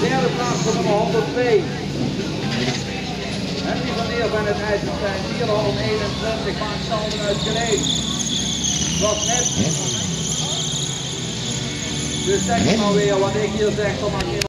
derde plaats voor nummer 102. En die van hier van het zijn 421 maakt salden uit. Dat net. Dus zeg maar weer wat ik hier zeg, kom maar